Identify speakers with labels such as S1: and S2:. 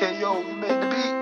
S1: Okay, yo, you made the beat.